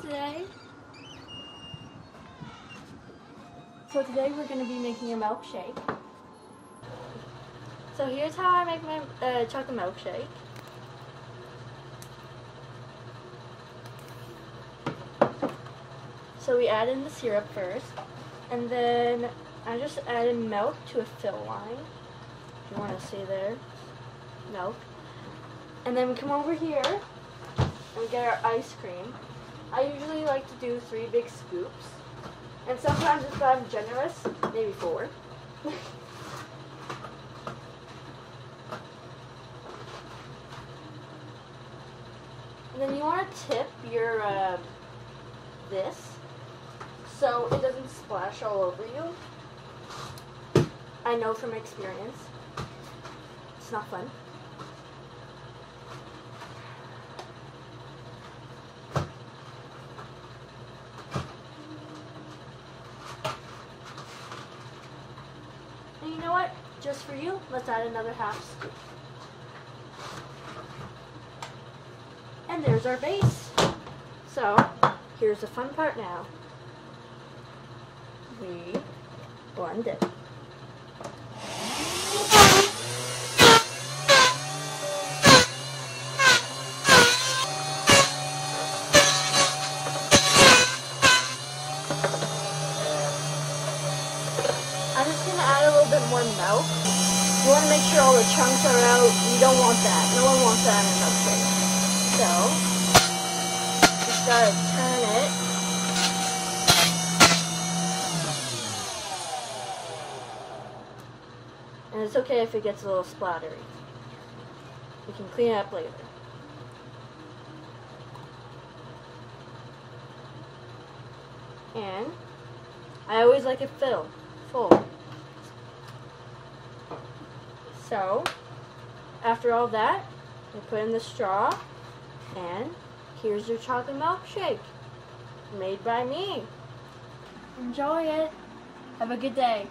today. So today we're going to be making a milkshake. So here's how I make my uh, chocolate milkshake. So we add in the syrup first, and then I just added milk to a fill line. If you want to see there, milk. And then we come over here and we get our ice cream. I usually like to do three big scoops. And sometimes if I'm generous, maybe four. and then you want to tip your uh, this so it doesn't splash all over you. I know from experience. It's not fun. And you know what? Just for you, let's add another half scoop. And there's our base. So, here's the fun part now. We blend it. Bit more milk. You want to make sure all the chunks are out. You don't want that. No one wants that in a milkshake. So, just got to turn it. And it's okay if it gets a little splattery. You can clean it up later. And I always like it filled, full. So, after all that, you put in the straw, and here's your chocolate milkshake, made by me. Enjoy it. Have a good day.